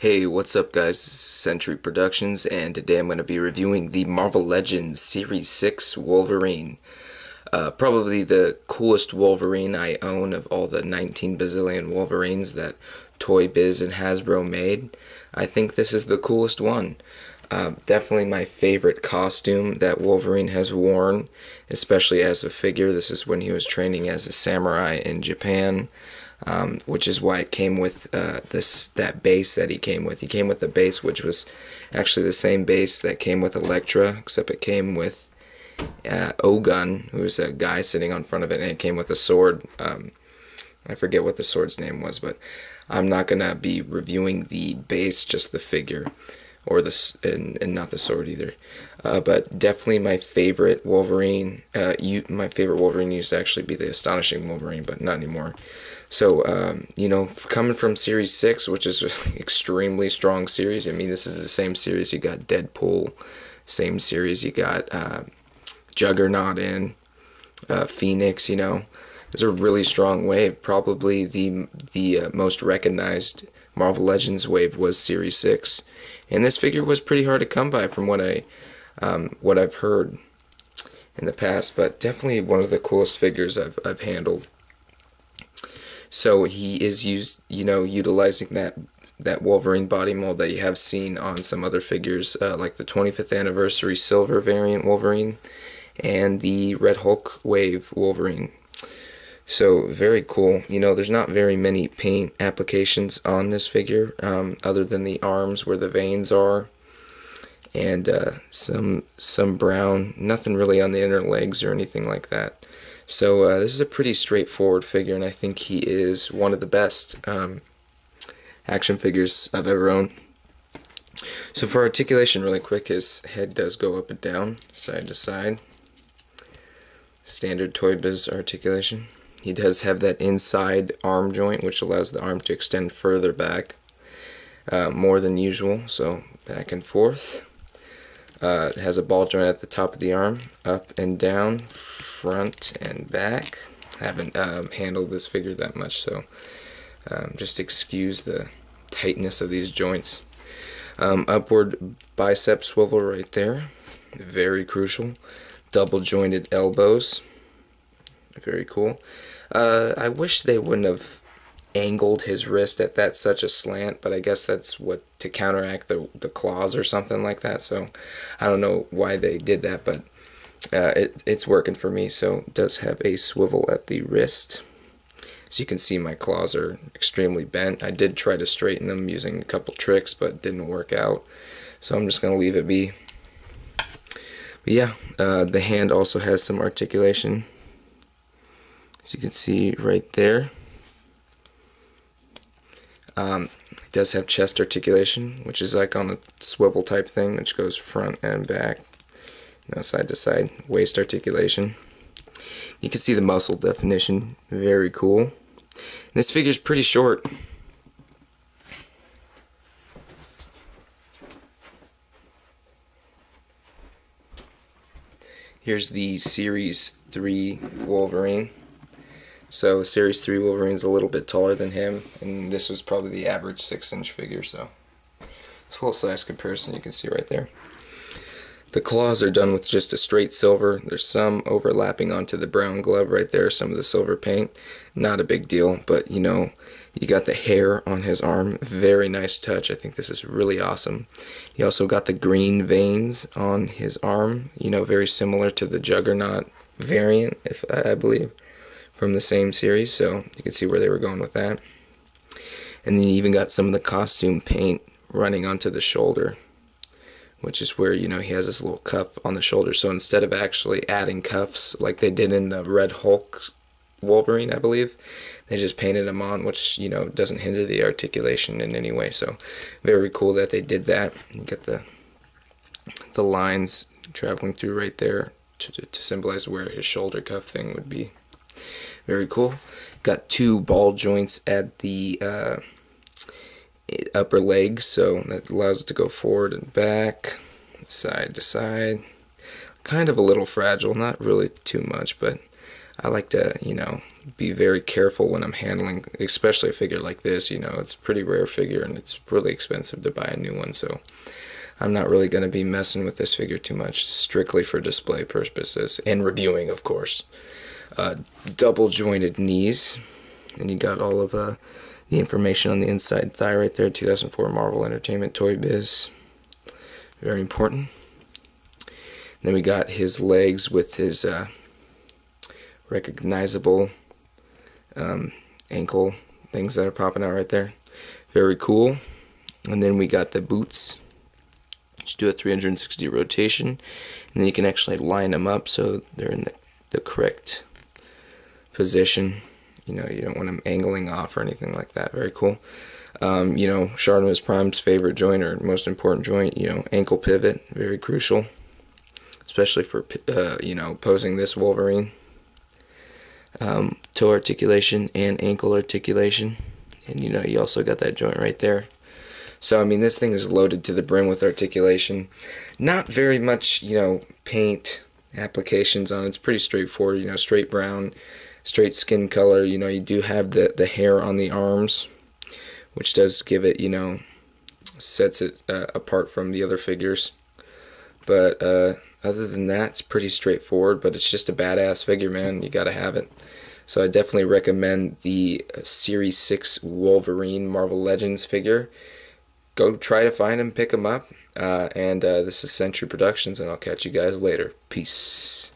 Hey, what's up guys? Sentry Productions and today I'm going to be reviewing the Marvel Legends Series 6 Wolverine. Uh, probably the coolest Wolverine I own of all the 19 bazillion Wolverines that Toy Biz and Hasbro made. I think this is the coolest one. Uh, definitely my favorite costume that Wolverine has worn, especially as a figure. This is when he was training as a samurai in Japan um, which is why it came with uh, this that base that he came with. He came with a base which was actually the same base that came with Elektra, except it came with uh, Ogun, who was a guy sitting on front of it, and it came with a sword. Um, I forget what the sword's name was, but I'm not gonna be reviewing the base, just the figure, or the and, and not the sword either. Uh, but definitely my favorite Wolverine. Uh, you, my favorite Wolverine used to actually be the Astonishing Wolverine, but not anymore. So, um, you know, coming from Series 6, which is extremely strong series, I mean, this is the same series you got Deadpool, same series you got uh, Juggernaut in, uh, Phoenix, you know. It's a really strong wave. Probably the, the uh, most recognized Marvel Legends wave was Series 6. And this figure was pretty hard to come by from what, I, um, what I've heard in the past, but definitely one of the coolest figures I've, I've handled. So he is used, you know, utilizing that that Wolverine body mold that you have seen on some other figures, uh, like the 25th anniversary silver variant Wolverine and the Red Hulk Wave Wolverine. So very cool. You know, there's not very many paint applications on this figure, um, other than the arms where the veins are, and uh, some some brown. Nothing really on the inner legs or anything like that. So uh, this is a pretty straightforward figure, and I think he is one of the best um, action figures I've ever owned. So for articulation, really quick, his head does go up and down, side to side. Standard Toy Biz articulation. He does have that inside arm joint, which allows the arm to extend further back, uh, more than usual, so back and forth. Uh, it has a ball joint at the top of the arm, up and down, front and back. Haven't um, handled this figure that much, so um, just excuse the tightness of these joints. Um, upward bicep swivel right there, very crucial. Double jointed elbows, very cool. Uh, I wish they wouldn't have angled his wrist at that such a slant, but I guess that's what to counteract the the claws or something like that. So I don't know why they did that, but uh, it, it's working for me. So it does have a swivel at the wrist. As you can see, my claws are extremely bent. I did try to straighten them using a couple tricks, but didn't work out. So I'm just going to leave it be. But yeah, uh, the hand also has some articulation. As you can see right there. Um, it does have chest articulation, which is like on a swivel type thing, which goes front and back know, side to side waist articulation. You can see the muscle definition, very cool. And this figure's pretty short. Here's the Series 3 Wolverine. So Series 3 Wolverine's a little bit taller than him, and this was probably the average 6 inch figure, so it's a little size comparison you can see right there. The claws are done with just a straight silver. There's some overlapping onto the brown glove right there, some of the silver paint. Not a big deal, but you know, you got the hair on his arm. Very nice touch. I think this is really awesome. He also got the green veins on his arm, you know, very similar to the Juggernaut variant, if I believe, from the same series. So you can see where they were going with that. And then you even got some of the costume paint running onto the shoulder which is where you know he has this little cuff on the shoulder. So instead of actually adding cuffs like they did in the Red Hulk Wolverine, I believe, they just painted them on, which you know doesn't hinder the articulation in any way. So very cool that they did that. You get the the lines traveling through right there to, to symbolize where his shoulder cuff thing would be. Very cool. Got two ball joints at the uh, upper leg, so that allows it to go forward and back, side to side. Kind of a little fragile, not really too much, but I like to, you know, be very careful when I'm handling, especially a figure like this. You know, it's a pretty rare figure and it's really expensive to buy a new one. So I'm not really going to be messing with this figure too much, strictly for display purposes and reviewing, of course. Uh, double jointed knees, and you got all of uh, the information on the inside thigh right there. 2004 Marvel Entertainment Toy Biz, very important. Then we got his legs with his uh, recognizable um, ankle things that are popping out right there. Very cool. And then we got the boots. Just do a 360 rotation, and then you can actually line them up so they're in the, the correct position. You know, you don't want them angling off or anything like that. Very cool. Um, you know, Shartimus Prime's favorite joint or most important joint, you know, ankle pivot, very crucial, especially for, uh, you know, posing this Wolverine um, toe articulation and ankle articulation. And you know, you also got that joint right there. So, I mean, this thing is loaded to the brim with articulation. Not very much, you know, paint applications on it. It's pretty straightforward, you know, straight brown, straight skin color. You know, you do have the, the hair on the arms, which does give it, you know, sets it uh, apart from the other figures. But uh, other than that, it's pretty straightforward, but it's just a badass figure, man. You gotta have it. So I definitely recommend the uh, Series 6 Wolverine Marvel Legends figure. Go try to find him, pick him up. Uh, and uh, this is Sentry Productions, and I'll catch you guys later. Peace.